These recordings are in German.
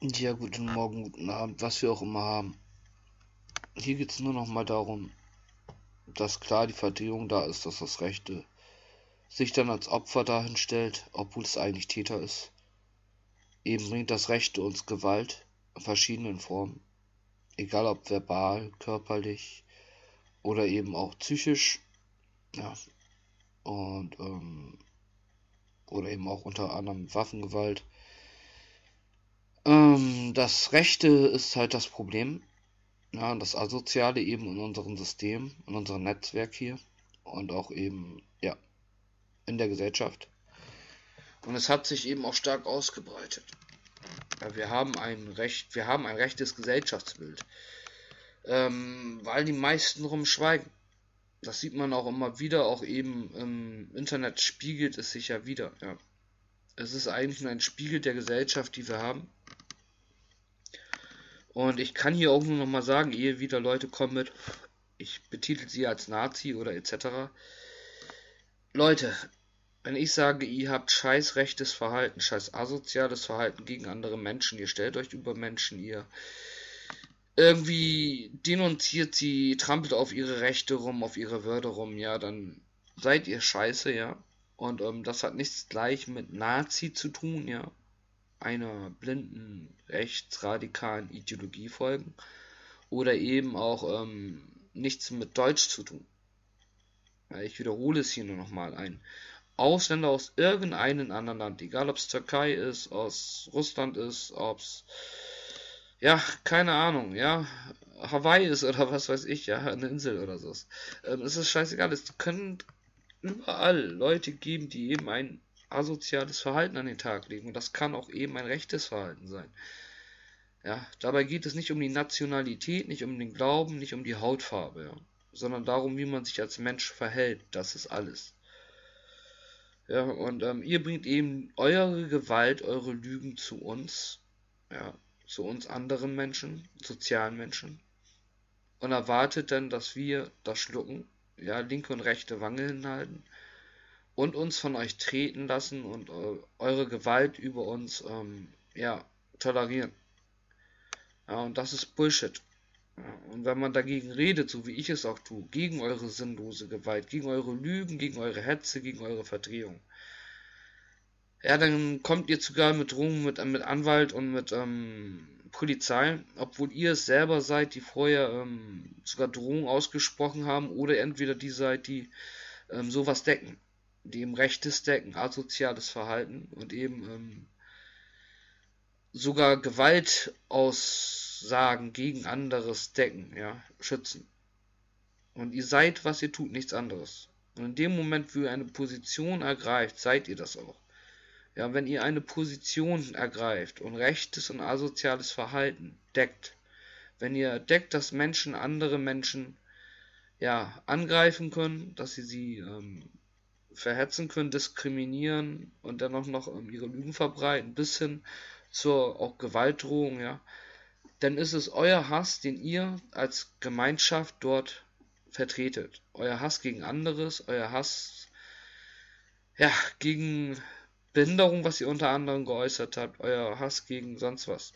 Ja, guten Morgen, guten Abend, was wir auch immer haben. Hier geht es nur noch mal darum, dass klar die Verdrehung da ist, dass das Rechte sich dann als Opfer dahin stellt, obwohl es eigentlich Täter ist. Eben bringt das Rechte uns Gewalt in verschiedenen Formen, egal ob verbal, körperlich oder eben auch psychisch, ja, und ähm, oder eben auch unter anderem Waffengewalt. Ähm, das Rechte ist halt das Problem. Ja, das Asoziale eben in unserem System, in unserem Netzwerk hier und auch eben, ja, in der Gesellschaft. Und es hat sich eben auch stark ausgebreitet. Wir haben ein Recht, wir haben ein rechtes Gesellschaftsbild. Ähm, weil die meisten rumschweigen. Das sieht man auch immer wieder, auch eben im Internet spiegelt es sich ja wieder. Ja. Es ist eigentlich nur ein Spiegel der Gesellschaft, die wir haben. Und ich kann hier auch nur noch mal sagen, ehe wieder Leute kommen mit, ich betitel sie als Nazi oder etc. Leute, wenn ich sage, ihr habt scheiß rechtes Verhalten, scheiß asoziales Verhalten gegen andere Menschen, ihr stellt euch über Menschen, ihr irgendwie denunziert sie, trampelt auf ihre Rechte rum, auf ihre Würde rum, ja, dann seid ihr scheiße, ja. Und ähm, das hat nichts gleich mit Nazi zu tun, ja einer blinden rechtsradikalen Ideologie folgen oder eben auch ähm, nichts mit Deutsch zu tun. Ich wiederhole es hier nur nochmal ein. Ausländer aus irgendeinem anderen Land, egal ob es Türkei ist, aus Russland ist, ob es, ja, keine Ahnung, ja, Hawaii ist oder was weiß ich, ja, eine Insel oder so. Ähm, es ist scheißegal, es können überall Leute geben, die eben ein asoziales Verhalten an den Tag legen. Und das kann auch eben ein rechtes Verhalten sein. Ja, dabei geht es nicht um die Nationalität, nicht um den Glauben, nicht um die Hautfarbe, ja, sondern darum, wie man sich als Mensch verhält. Das ist alles. Ja, und ähm, ihr bringt eben eure Gewalt, eure Lügen zu uns, ja, zu uns anderen Menschen, sozialen Menschen, und erwartet dann, dass wir das schlucken, ja, linke und rechte Wange hinhalten und uns von euch treten lassen und äh, eure Gewalt über uns ähm, ja, tolerieren. Ja, und das ist Bullshit. Und wenn man dagegen redet, so wie ich es auch tue, gegen eure sinnlose Gewalt, gegen eure Lügen, gegen eure Hetze, gegen eure Verdrehung, ja, dann kommt ihr sogar mit Drohungen, mit, mit Anwalt und mit ähm, Polizei, obwohl ihr es selber seid, die vorher ähm, sogar Drohungen ausgesprochen haben oder entweder die seid, die ähm, sowas decken die eben rechtes decken, asoziales Verhalten und eben ähm, sogar Gewaltaussagen gegen anderes decken, ja, schützen. Und ihr seid, was ihr tut, nichts anderes. Und in dem Moment, wo ihr eine Position ergreift, seid ihr das auch. Ja, wenn ihr eine Position ergreift und rechtes und asoziales Verhalten deckt, wenn ihr deckt, dass Menschen andere Menschen ja angreifen können, dass sie sie ähm, verhetzen können, diskriminieren und dann auch noch ähm, ihre Lügen verbreiten, bis hin zur auch Gewaltdrohung, ja, dann ist es euer Hass, den ihr als Gemeinschaft dort vertretet. Euer Hass gegen anderes, euer Hass ja, gegen Behinderung, was ihr unter anderem geäußert habt, euer Hass gegen sonst was.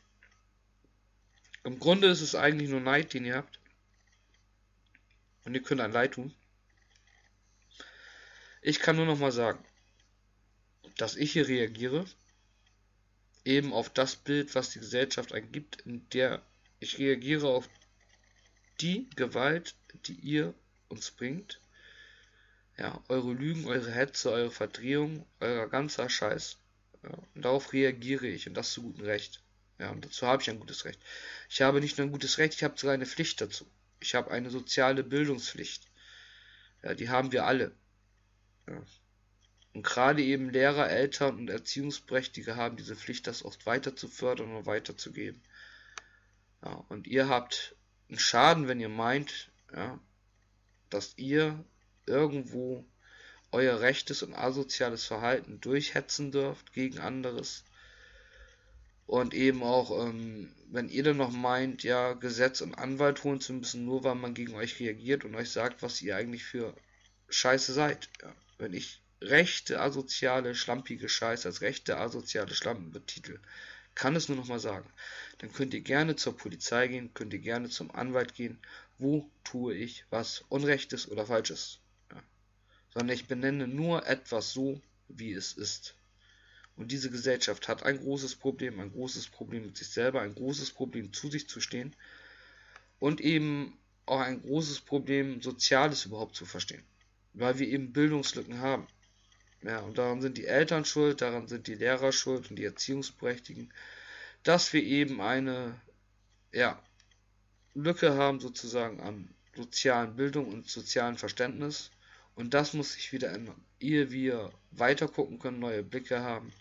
Im Grunde ist es eigentlich nur Neid, den ihr habt. Und ihr könnt ein Leid tun. Ich kann nur noch mal sagen, dass ich hier reagiere, eben auf das Bild, was die Gesellschaft eingibt, in der ich reagiere auf die Gewalt, die ihr uns bringt. Ja, eure Lügen, eure Hetze, eure Verdrehung, euer ganzer Scheiß. Ja, darauf reagiere ich und das zu gutem Recht. Ja, und dazu habe ich ein gutes Recht. Ich habe nicht nur ein gutes Recht, ich habe sogar eine Pflicht dazu. Ich habe eine soziale Bildungspflicht. Ja, die haben wir alle. Ja. Und gerade eben Lehrer, Eltern und Erziehungsberechtigte haben diese Pflicht, das oft weiter zu fördern und weiterzugeben. Ja, und ihr habt einen Schaden, wenn ihr meint, ja, dass ihr irgendwo euer rechtes und asoziales Verhalten durchhetzen dürft gegen anderes. Und eben auch, ähm, wenn ihr dann noch meint, ja, Gesetz und Anwalt holen zu müssen, nur weil man gegen euch reagiert und euch sagt, was ihr eigentlich für Scheiße seid. Ja wenn ich rechte, asoziale, schlampige Scheiße als rechte, asoziale Schlampen betitel, kann es nur noch mal sagen. Dann könnt ihr gerne zur Polizei gehen, könnt ihr gerne zum Anwalt gehen. Wo tue ich was Unrechtes oder Falsches? Ja. Sondern ich benenne nur etwas so, wie es ist. Und diese Gesellschaft hat ein großes Problem, ein großes Problem mit sich selber, ein großes Problem zu sich zu stehen und eben auch ein großes Problem, Soziales überhaupt zu verstehen. Weil wir eben Bildungslücken haben. Ja, und daran sind die Eltern schuld, daran sind die Lehrer schuld und die Erziehungsberechtigten, dass wir eben eine ja, Lücke haben sozusagen an sozialen Bildung und sozialen Verständnis. Und das muss sich wieder ändern, ehe wir weiter gucken können, neue Blicke haben.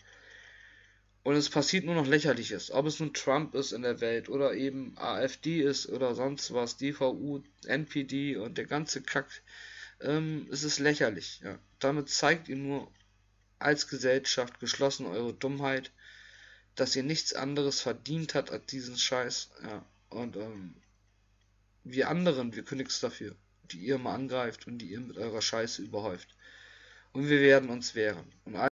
Und es passiert nur noch Lächerliches, ob es nun Trump ist in der Welt oder eben AfD ist oder sonst was, DVU, NPD und der ganze Kack ähm, es ist lächerlich. Ja. Damit zeigt ihr nur als Gesellschaft geschlossen eure Dummheit, dass ihr nichts anderes verdient habt als diesen Scheiß. Ja. Und ähm, wir anderen, wir nichts dafür, die ihr mal angreift und die ihr mit eurer Scheiße überhäuft. Und wir werden uns wehren. Und